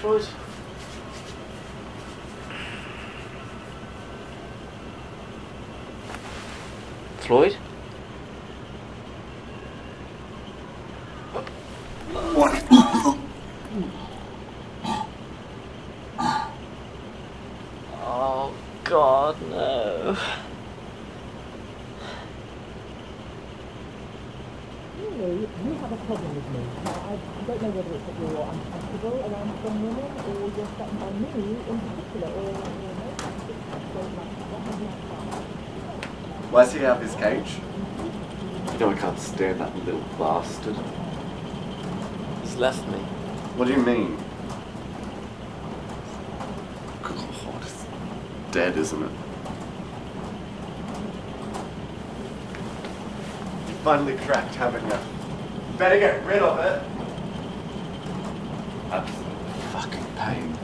Floyd? Floyd? Oh, God, no. Really, you have a problem with me. Now, I don't know whether it's that you're uncomfortable around some women, or you're threatened by me in particular, or, you know, I think that's so much. What have you done? Why's he out of his cage? You know I can't stand that little bastard. He's left me. What do you mean? God, it's dead, isn't it? Finally cracked, haven't you? Better get rid of it. Absolute fucking pain.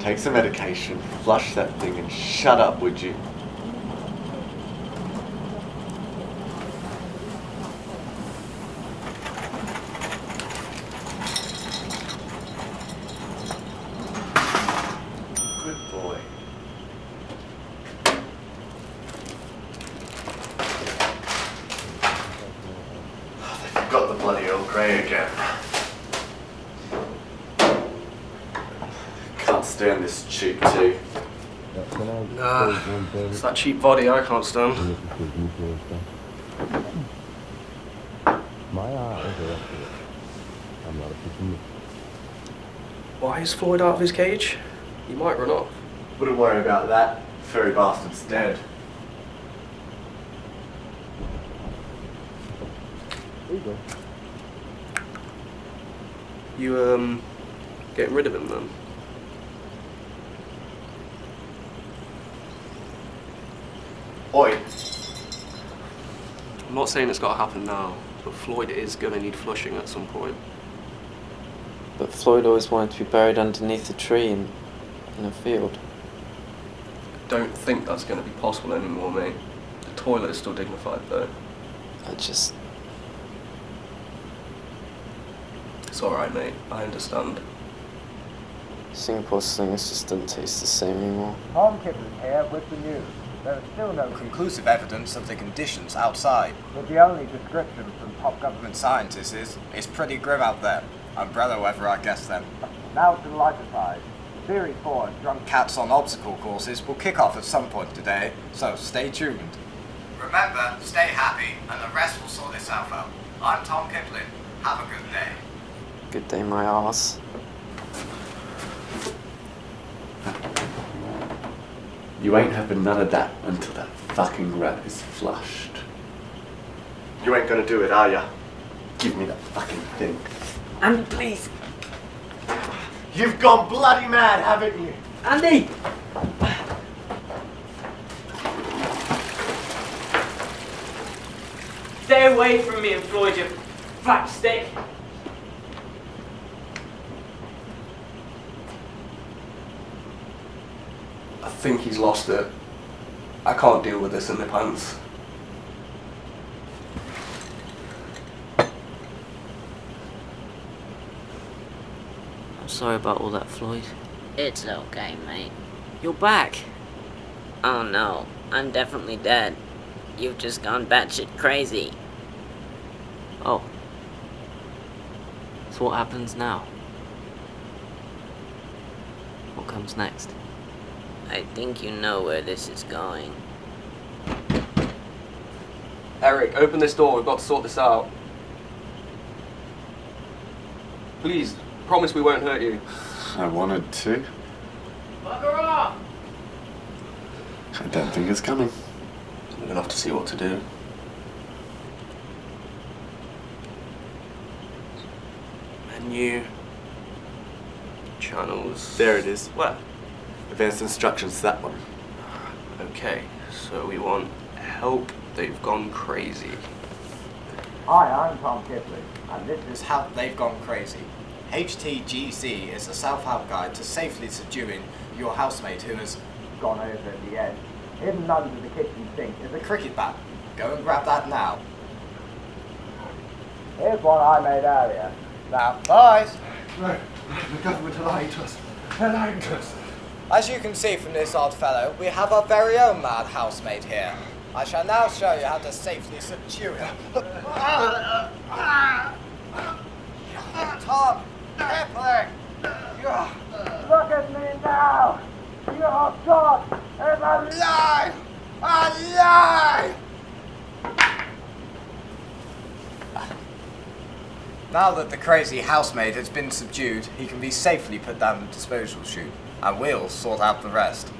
Take some medication, flush that thing, and shut up, would you? Good boy. They've got the bloody Earl Grey again. Can't stand this cheap tea. Nah, it's that cheap body I can't stand. My art is electric. I'm not a pessimist. Why is Floyd out of his cage? He might run off. Wouldn't worry about that. Furry bastard's dead. There you go. You, um, getting rid of him then? Oi, I'm not saying it's got to happen now, but Floyd is going to need flushing at some point. But Floyd always wanted to be buried underneath a tree in, in a field. I don't think that's going to be possible anymore, mate. The toilet is still dignified, though. I just. It's alright, mate. I understand. Singapore slings just doesn't taste the same anymore. Tom Kipling here with the news. There is still no conclusive evidence of the conditions outside, but the only description from top government scientists is it's pretty grim out there. Umbrella weather, I guess then. Now to the lighter side. Series 4 Drunk Cats on Obstacle Courses will kick off at some point today, so stay tuned. Remember, stay happy, and the rest will sort itself out. I'm Tom Kipling. Have a good day. Good day, my ass. you ain't having none of that until that fucking rat is flushed. You ain't gonna do it, are ya? Give me that fucking thing. Andy, please! You've gone bloody mad, haven't you? Andy! Stay away from me and Floyd, you fat stick. I think he's lost it. I can't deal with this in my pants. I'm sorry about all that, Floyd. It's okay, mate. You're back. Oh no, I'm definitely dead. You've just gone batshit crazy. Oh. So what happens now? What comes next? I think you know where this is going. Eric, open this door. We've got to sort this out. Please, promise we won't hurt you. I wanted to. Bugger off! I don't think it's coming. We're gonna have to see what to do. Menu. Channels. There it is. What? Advanced instructions, that one. Okay, so we want help. They've gone crazy. Hi, I'm Tom Kipling, and this is How They've Gone Crazy. HTGC is a self-help guide to safely subduing your housemate who has gone over the edge. Hidden under the kitchen sink is a cricket bat. Go and grab that now. Here's one I made earlier. Now, boys, No, the government are lying to us. They're lying to us. As you can see from this odd fellow, we have our very own mad housemaid here. I shall now show you how to safely subdue him. Tom, Kipling, you- look at me now. Your God is alive! Alive! Now that the crazy housemaid has been subdued, he can be safely put down the disposal chute, and we'll sort out the rest.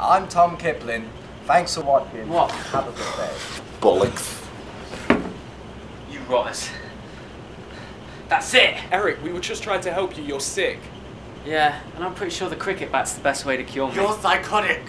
I'm Tom Kipling. Thanks for watching. What? Have a good day. Bollocks. You rotters. That's it! Eric, we were just trying to help you. You're sick. Yeah, and I'm pretty sure the cricket bat's the best way to cure me. You're psychotic.